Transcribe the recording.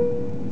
う